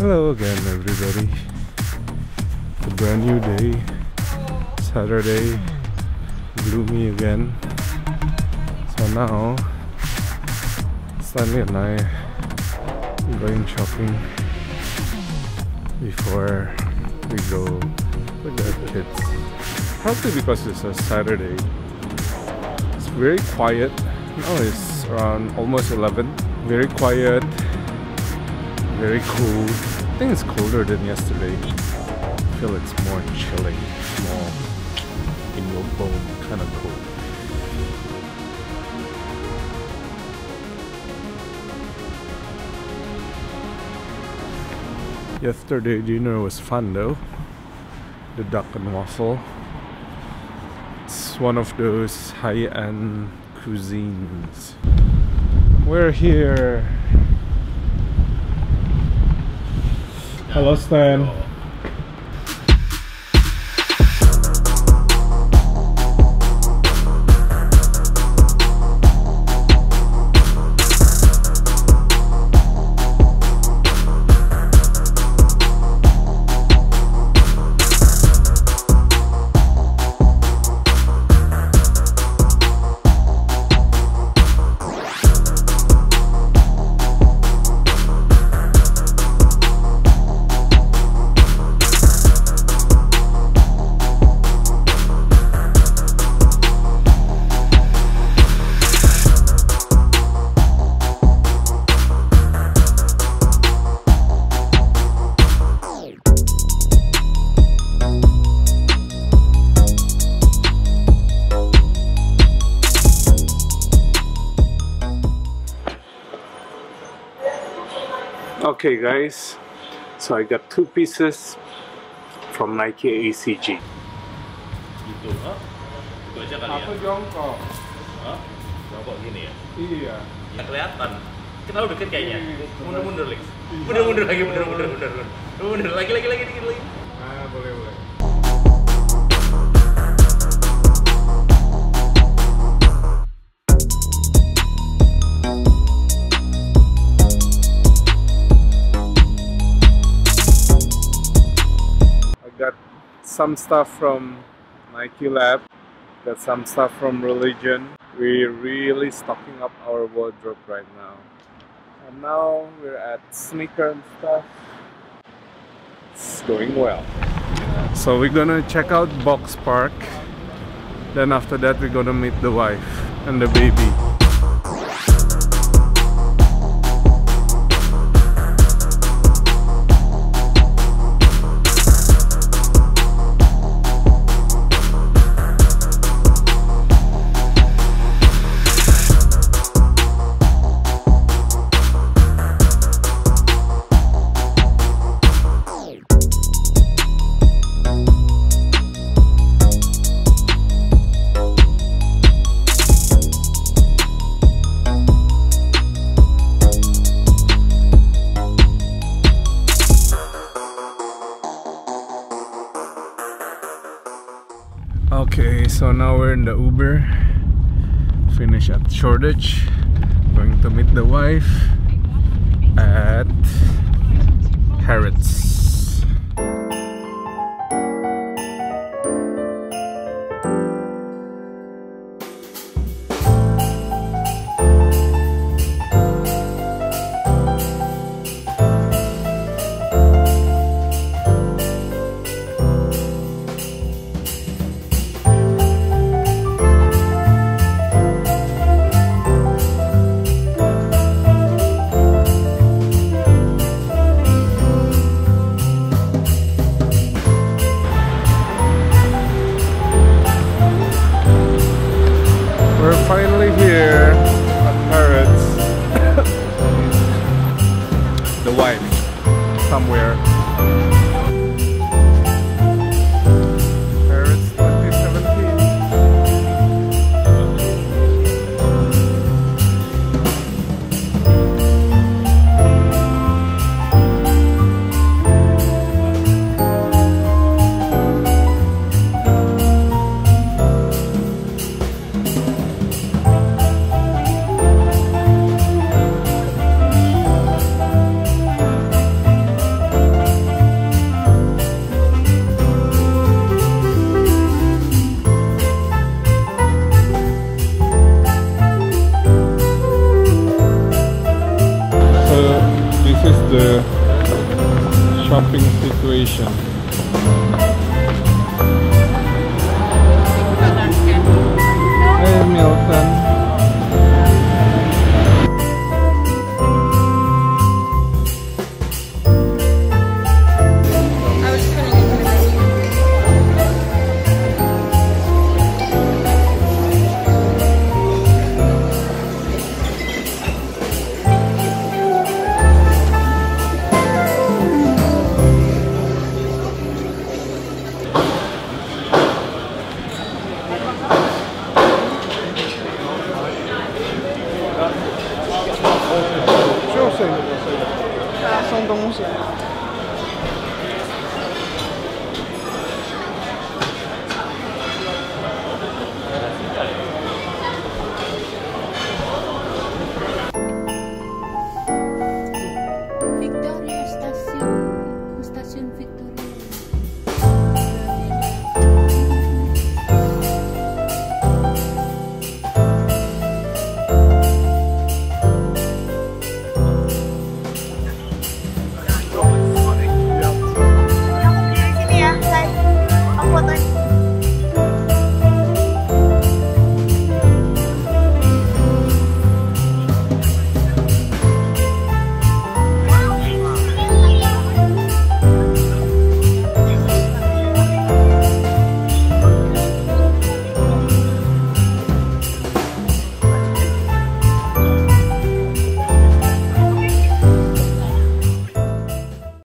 Hello again, everybody. It's a brand new day. Saturday, gloomy again. So now, Stanley and I are going shopping before we go with the kids. Probably because it's a Saturday. It's very quiet. Now it's around almost 11. Very quiet very cool. I think it's colder than yesterday. I feel it's more chilling, more in your bone kind of cold. Yesterday dinner was fun though. The duck and waffle. It's one of those high-end cuisines. We're here Hello, Stan. Okay guys, so I got two pieces from Nike ACG. gitu oh itu aja kali ya? jongkok. oh jongkok gini ya? Iya. ya kelihatan. Kita udah deket kayaknya? Mundur mundur Lex mundur mundur lagi mundur mundur mundur mundur mundur lagi lagi lagi dikit lagi. Ah, boleh boleh. Some stuff from Nike Lab, got some stuff from Religion. We're really stocking up our wardrobe right now. And now we're at sneaker and stuff. It's going well. So we're gonna check out Box Park. Then after that we're gonna meet the wife and the baby. So now we're in the Uber. Finish at Shoreditch. Going to meet the wife at Harrods. shopping situation. Hey Milton. 东西。